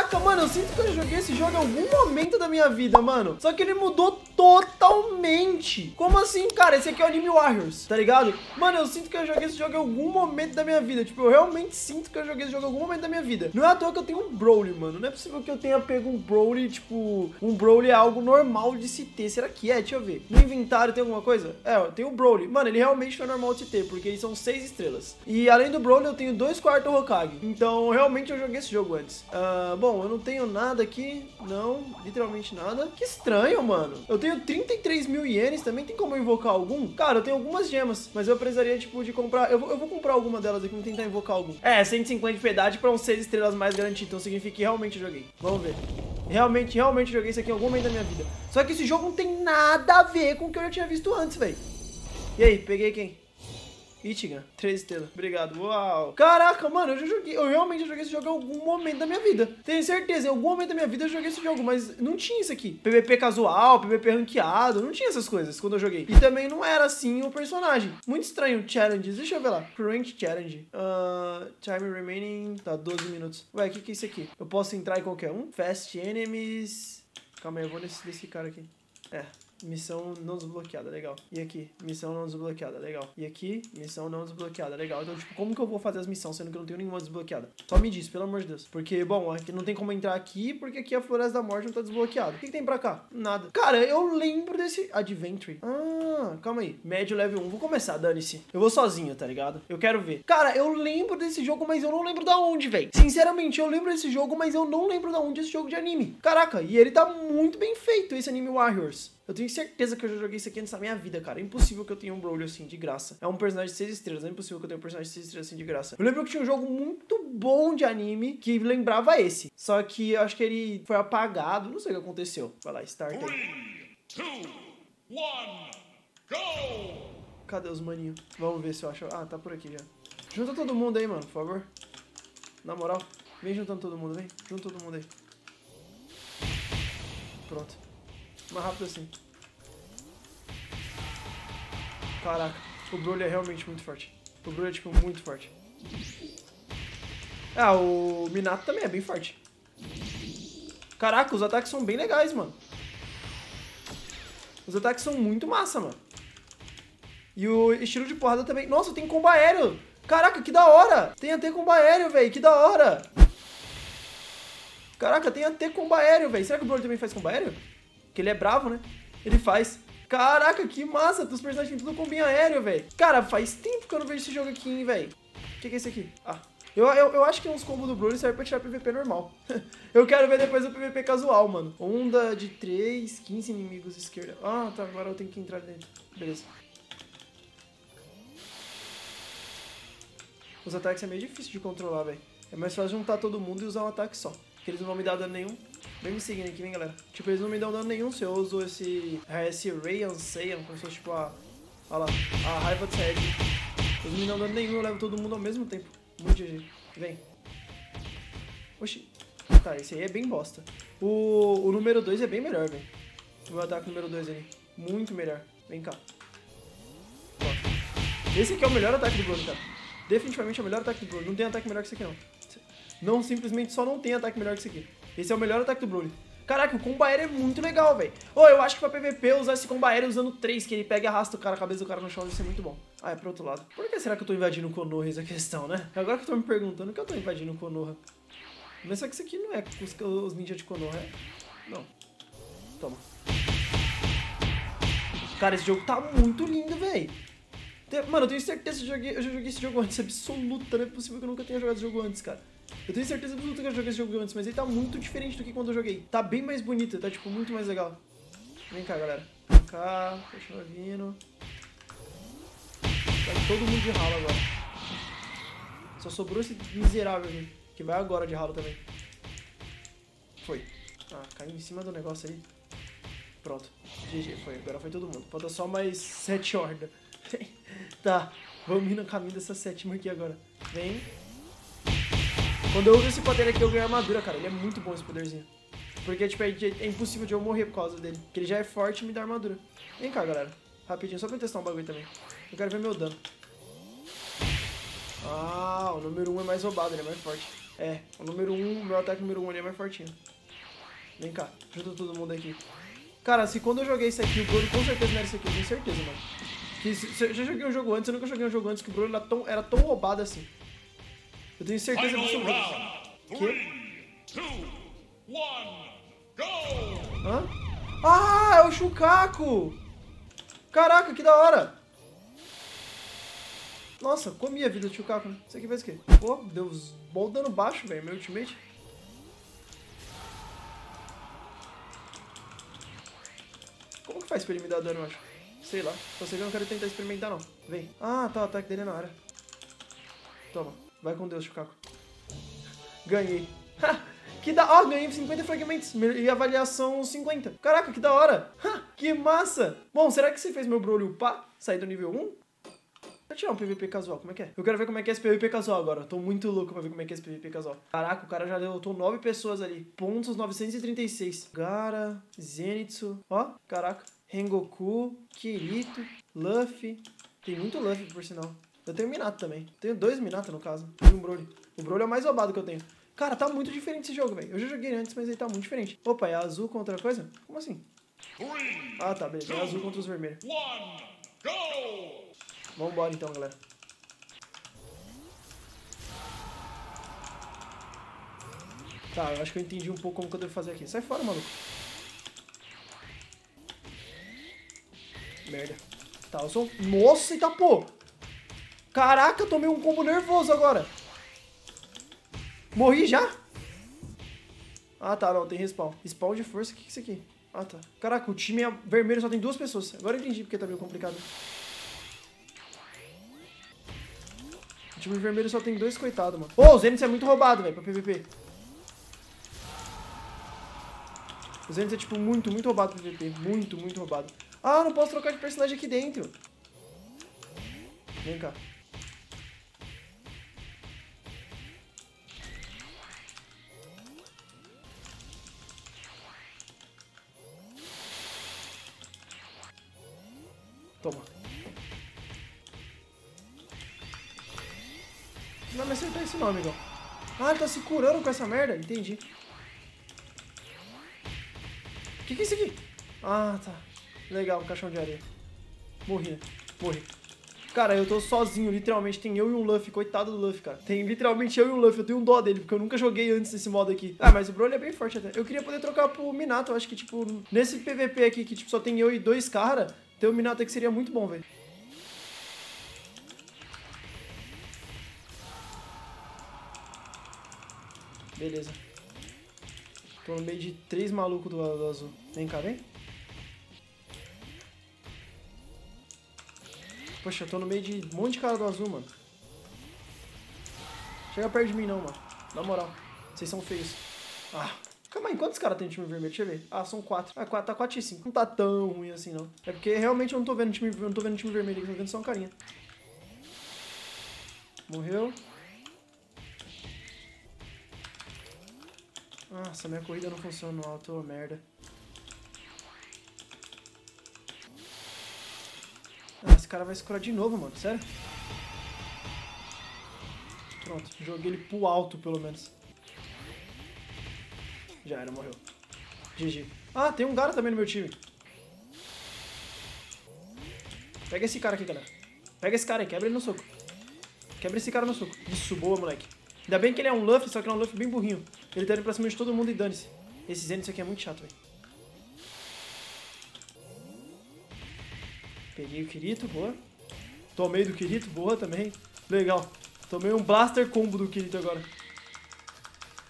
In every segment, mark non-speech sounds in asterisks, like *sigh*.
Caraca, mano, eu sinto que eu joguei esse jogo em algum momento da minha vida, mano. Só que ele mudou totalmente. Como assim, cara? Esse aqui é o Anime Warriors, tá ligado? Mano, eu sinto que eu joguei esse jogo em algum momento da minha vida. Tipo, eu realmente sinto que eu joguei esse jogo em algum momento da minha vida. Não é à toa que eu tenho um Broly, mano. Não é possível que eu tenha pego um Broly, tipo... Um Broly é algo normal de se ter. Será que é? Deixa eu ver. No inventário tem alguma coisa? É, tem o Broly. Mano, ele realmente foi normal de se ter, porque eles são seis estrelas. E além do Broly, eu tenho dois quartos Hokage. Então, realmente, eu joguei esse jogo antes. Uh, bom, eu não tenho nada aqui. Não, literalmente nada. Que estranho, mano. Eu tenho 33 mil ienes. Também tem como eu invocar algum? Cara, eu tenho algumas gemas, mas eu precisaria, tipo, de comprar... Eu vou, eu vou comprar alguma delas aqui, vou tentar invocar algum. É, 150 de piedade pra uns 6 estrelas mais garantido. Então significa que realmente eu joguei. Vamos ver. Realmente, realmente joguei isso aqui em algum momento da minha vida. Só que esse jogo não tem nada a ver com o que eu já tinha visto antes, velho. E aí, peguei quem? Ichigan, três estrelas. Obrigado. Uau. Caraca, mano, eu já joguei. Eu realmente joguei esse jogo em algum momento da minha vida. Tenho certeza, em algum momento da minha vida eu joguei esse jogo, mas não tinha isso aqui. PVP casual, PVP ranqueado, não tinha essas coisas quando eu joguei. E também não era assim o personagem. Muito estranho. Challenges, deixa eu ver lá. Rank Challenge. Uh, time remaining. Tá, 12 minutos. Ué, o que, que é isso aqui? Eu posso entrar em qualquer um? Fast Enemies. Calma aí, eu vou nesse desse cara aqui. É, Missão não desbloqueada, legal. E aqui, missão não desbloqueada, legal. E aqui, missão não desbloqueada, legal. Então, tipo, como que eu vou fazer as missões sendo que eu não tenho nenhuma desbloqueada? Só me diz, pelo amor de Deus. Porque, bom, aqui não tem como entrar aqui, porque aqui a Floresta da Morte não tá desbloqueada. O que, que tem pra cá? Nada. Cara, eu lembro desse... Adventure. Ah, calma aí. Médio level 1. Vou começar, dane-se. Eu vou sozinho, tá ligado? Eu quero ver. Cara, eu lembro desse jogo, mas eu não lembro da onde, velho. Sinceramente, eu lembro desse jogo, mas eu não lembro da onde esse jogo de anime. Caraca, e ele tá muito bem feito, esse Anime Warriors. Eu tenho certeza que eu já joguei isso aqui antes da minha vida, cara. É impossível que eu tenha um Broly assim, de graça. É um personagem de 6 estrelas. É impossível que eu tenha um personagem de 6 estrelas assim, de graça. Eu lembro que tinha um jogo muito bom de anime que lembrava esse. Só que eu acho que ele foi apagado. Não sei o que aconteceu. Vai lá, start aí. 3, 2, 1, go! Cadê os maninhos? Vamos ver se eu acho. Ah, tá por aqui já. Junta todo mundo aí, mano, por favor. Na moral, vem juntando todo mundo, vem. Junta todo mundo aí. Pronto. Mais rápido assim. Caraca, o Broly é realmente muito forte. O Broly é, tipo, muito forte. Ah, o Minato também é bem forte. Caraca, os ataques são bem legais, mano. Os ataques são muito massa, mano. E o estilo de porrada também. Nossa, tem combo aéreo. Caraca, que da hora. Tem até combo aéreo, velho. Que da hora. Caraca, tem até combo aéreo, velho. Será que o Broly também faz combo aéreo? Que ele é bravo, né? Ele faz. Caraca, que massa! Os personagens tudo combinho aéreo, velho. Cara, faz tempo que eu não vejo esse jogo aqui, hein, velho. O que, que é esse aqui? Ah. Eu, eu, eu acho que uns combos do Broly servem pra tirar PVP normal. *laughs* eu quero ver depois o PVP casual, mano. Onda de 3, 15 inimigos esquerda. Ah, tá. Agora eu tenho que entrar dentro. Beleza. Os ataques é meio difícil de controlar, velho. É mais fácil juntar todo mundo e usar um ataque só. Porque eles não vão me dar dano nenhum. Vem me seguindo aqui, vem, galera. Tipo, eles não me dão dano nenhum se eu uso esse, é, esse Ray Anseiam, como se fosse, tipo, a... Olha lá, a raiva de Sed. Eles não me dão dano nenhum, eu levo todo mundo ao mesmo tempo. Muito GG. Vem. Oxi. Tá, esse aí é bem bosta. O, o número 2 é bem melhor, velho. O meu ataque número 2 ali. Muito melhor. Vem cá. Esse aqui é o melhor ataque do Bruno, cara. Definitivamente é o melhor ataque do Bruno. Não tem ataque melhor que esse aqui, não. Não, simplesmente só não tem ataque melhor que esse aqui. Esse é o melhor ataque do Broly. Caraca, o combo aéreo é muito legal, velho. Ô, oh, eu acho que pra PVP usar esse combo aéreo usando 3, que ele pega e arrasta o cara, a cabeça do cara no chão, vai ser muito bom. Ah, é pro outro lado. Por que será que eu tô invadindo o Konoha, essa questão, né? Agora que eu tô me perguntando que eu tô invadindo o Konoha. Mas só que isso aqui não é os, os ninjas de Konoha, é? Não. Toma. Cara, esse jogo tá muito lindo, velho. Mano, eu tenho certeza que eu, joguei, eu já joguei esse jogo antes, absoluta. Não é possível que eu nunca tenha jogado esse jogo antes, cara. Eu tenho certeza absoluta que eu joguei esse jogo antes, mas ele tá muito diferente do que quando eu joguei. Tá bem mais bonito, tá tipo muito mais legal. Vem cá, galera. Vem cá, continua vindo. Vai todo mundo de ralo agora. Só sobrou esse miserável aqui, que vai agora de ralo também. Foi. Ah, caiu em cima do negócio aí. Pronto. GG, foi. Agora foi todo mundo. Falta só mais sete hordas. Tá, vamos ir no caminho dessa sétima aqui agora. Vem. Quando eu uso esse poder aqui, eu ganho armadura, cara. Ele é muito bom esse poderzinho. Porque, tipo, é, é impossível de eu morrer por causa dele. Porque ele já é forte e me dá armadura. Vem cá, galera. Rapidinho, só pra eu testar um bagulho também. Eu quero ver meu dano. Ah, o número 1 um é mais roubado, ele é mais forte. É, o número 1, um, meu ataque número 1 um ali é mais fortinho. Vem cá, ajuda todo mundo aqui. Cara, se quando eu joguei isso aqui, o Broly com certeza não era isso aqui, eu tenho certeza, mano. Que se, se, eu já joguei um jogo antes, eu nunca joguei um jogo antes que o Broly era tão, era tão roubado assim. Eu tenho certeza absoluta. Que? Hã? Ah, é o Shukaku! Caraca, que da hora! Nossa, comi a vida do Shukaku, né? Isso aqui faz o quê? Pô, deu bom dano baixo, velho, meu ultimate. Como que faz pra ele me dar dano, eu acho? Sei lá. Só sei que eu não quero tentar experimentar, não. Vem. Ah, tá, o ataque dele é na área. Toma. Vai com Deus, Chucaco. Ganhei. que da... Ó, oh, ganhei 50 fragmentos. E avaliação 50. Caraca, que da hora. que massa. Bom, será que você fez meu Broly upar? Sair do nível 1? Vou tirar um PVP casual, como é que é? Eu quero ver como é que é esse PVP casual agora. tô muito louco pra ver como é que é esse PVP casual. Caraca, o cara já derrotou 9 pessoas ali. Pontos 936. Gara, Zenitsu. Ó, caraca. Rengoku, Kirito, Luffy. Tem muito Luffy, por sinal. Eu tenho Minato também. Tenho dois Minato, no caso. E um Broly. O Broly é o mais roubado que eu tenho. Cara, tá muito diferente esse jogo, velho. Eu já joguei antes, mas ele tá muito diferente. Opa, é azul contra coisa? Como assim? Ah, tá, beleza. É azul contra os vermelhos. Vambora então, galera. Tá, eu acho que eu entendi um pouco como que eu devo fazer aqui. Sai fora, maluco. Merda. Tá, eu sou... Nossa, eita pô! Caraca, tomei um combo nervoso agora. Morri já? Ah, tá, não, tem respawn. Spawn de força, o que, é isso aqui? Ah, tá. Caraca, o time é vermelho só tem duas pessoas. Agora eu entendi porque tá meio complicado. O time vermelho só tem dois coitados, mano. Ô, oh, o Zenith é muito roubado, velho, pra PVP. O Zenith é, tipo, muito, muito roubado pra PVP. Muito, muito roubado. Ah, não posso trocar de personagem aqui dentro. Vem cá. Toma. Não me acertar esse nome, amigão. Ah, tá se curando com essa merda? Entendi. O que, que é isso aqui? Ah, tá. Legal, um caixão de areia. Morri, né? Morri. Cara, eu tô sozinho, literalmente. Tem eu e um Luffy. Coitado do Luffy, cara. Tem literalmente eu e um Luffy. Eu tenho um dó dele, porque eu nunca joguei antes desse modo aqui. Ah, mas o Broly é bem forte até. Eu queria poder trocar pro Minato. Eu acho que, tipo, nesse PVP aqui, que tipo, só tem eu e dois caras, ter o Minato aqui seria muito bom, velho. Beleza. Tô no meio de três malucos do, do azul. Vem cá, vem. Poxa, eu tô no meio de um monte de cara do azul, mano. Chega perto de mim não, mano. Na moral. Vocês são feios. Ah. Calma aí, quantos caras tem time vermelho? Deixa eu ver. Ah, são quatro. Ah, quatro, tá 4 e 5. Não tá tão ruim assim, não. É porque realmente eu não tô vendo time, eu não tô vendo time vermelho aqui, tô vendo só um carinha. Morreu. Nossa, minha corrida não funciona no alto, merda. Cara vai se curar de novo, mano. Sério? Pronto, joguei ele pro alto, pelo menos. Já era, morreu. GG. Ah, tem um cara também no meu time. Pega esse cara aqui, galera. Pega esse cara aí, quebra ele no soco. Quebra esse cara no soco. Isso, boa, moleque. Ainda bem que ele é um Luffy, só que ele é um Luffy bem burrinho. Ele tá indo pra cima de todo mundo e dane-se. Esse Zenith aqui é muito chato, velho. Peguei o Kirito, boa. Tomei do Kirito, boa também. Legal. Tomei um Blaster Combo do Kirito agora.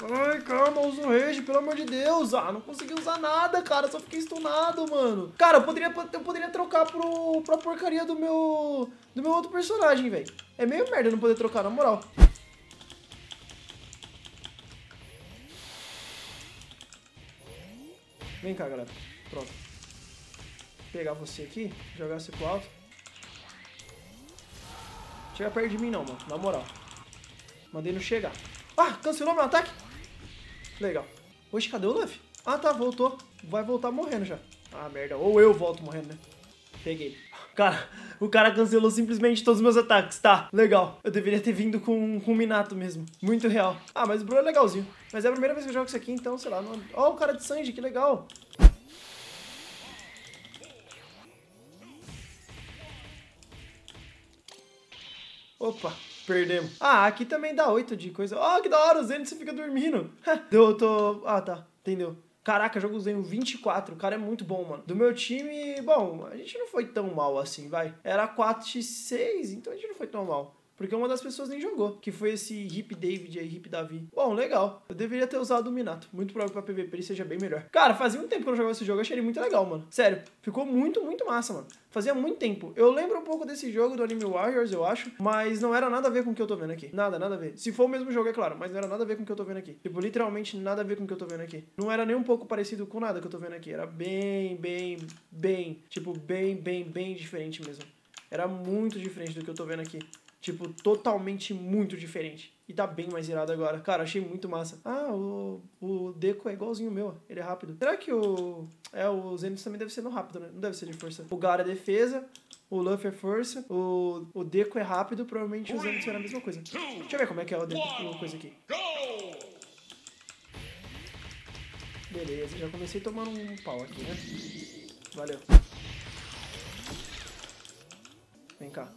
Ai, calma, usa o Rage, pelo amor de Deus. Ah, não consegui usar nada, cara. Só fiquei stunado, mano. Cara, eu poderia, eu poderia trocar pro, pra porcaria do meu, do meu outro personagem, velho. É meio merda não poder trocar, na moral. Vem cá, galera. Pronto pegar você aqui, jogar você pro alto. Chega perto de mim não, mano. Na moral. Mandei não chegar. Ah, cancelou meu ataque? Legal. Oxe, cadê o Luffy? Ah, tá, voltou. Vai voltar morrendo já. Ah, merda. Ou eu volto morrendo, né? Peguei. Cara, o cara cancelou simplesmente todos os meus ataques. Tá, legal. Eu deveria ter vindo com, com o Minato mesmo. Muito real. Ah, mas o Bro é legalzinho. Mas é a primeira vez que eu jogo isso aqui, então, sei lá. Não... Ó, o cara de Sanji, que legal. Opa, perdemos. Ah, aqui também dá 8 de coisa. Ó, oh, que da hora, o Zenith você fica dormindo. *laughs* Deu, eu tô... Ah, tá, entendeu. Caraca, jogo Zen 24, o cara é muito bom, mano. Do meu time, bom, a gente não foi tão mal assim, vai. Era 4x6, então a gente não foi tão mal. Porque uma das pessoas nem jogou, que foi esse Hip David aí, Hip Davi. Bom, legal. Eu deveria ter usado o Minato. Muito provável pra PVP ele seja bem melhor. Cara, fazia um tempo que eu não jogava esse jogo, achei ele muito legal, mano. Sério, ficou muito, muito massa, mano. Fazia muito tempo. Eu lembro um pouco desse jogo do Anime Warriors, eu acho, mas não era nada a ver com o que eu tô vendo aqui. Nada, nada a ver. Se for o mesmo jogo, é claro, mas não era nada a ver com o que eu tô vendo aqui. Tipo, literalmente nada a ver com o que eu tô vendo aqui. Não era nem um pouco parecido com nada que eu tô vendo aqui. Era bem, bem, bem, tipo, bem, bem, bem diferente mesmo. Era muito diferente do que eu tô vendo aqui. Tipo, totalmente muito diferente. E tá bem mais irado agora. Cara, achei muito massa. Ah, o, o Deco é igualzinho o meu. Ele é rápido. Será que o... É, o Zenith também deve ser no rápido, né? Não deve ser de força. O Gara é defesa. O Luffy é força. O, o Deco é rápido. Provavelmente o Zenith será a mesma coisa. Deixa eu ver como é que é o Deco. O coisa aqui. Beleza, já comecei tomando um pau aqui, né? Valeu. Vem cá.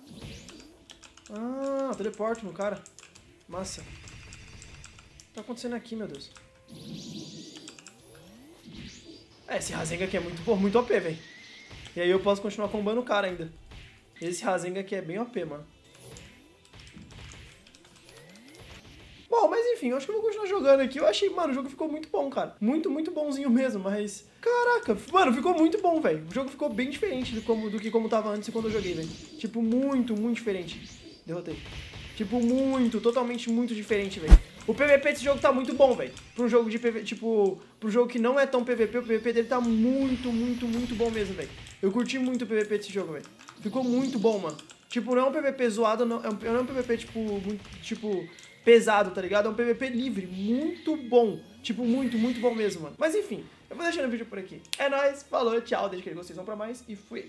Ah, teleporte no cara. Massa. O que tá acontecendo aqui, meu Deus? É, esse Rasengan aqui é muito, pô, muito OP, velho. E aí eu posso continuar combando o cara ainda. Esse Rasengan aqui é bem OP, mano. Bom, mas enfim, eu acho que eu vou continuar jogando aqui. Eu achei, mano, o jogo ficou muito bom, cara. Muito, muito bonzinho mesmo, mas... Caraca, mano, ficou muito bom, velho. O jogo ficou bem diferente do, como, do que como tava antes quando eu joguei, velho. Tipo, muito, muito diferente. Derrotei. Tipo, muito, totalmente muito diferente, velho. O PVP desse jogo tá muito bom, velho. Pra um jogo de PVP, tipo, pro jogo que não é tão PVP, o PVP dele tá muito, muito, muito bom mesmo, velho. Eu curti muito o PVP desse jogo, velho. Ficou muito bom, mano. Tipo, não é um PVP zoado, não é um, não é um PVP, tipo, muito, tipo, pesado, tá ligado? É um PVP livre, muito bom. Tipo, muito, muito bom mesmo, mano. Mas enfim, eu vou deixando o vídeo por aqui. É nóis, falou, tchau, deixa que vocês vão pra mais e fui.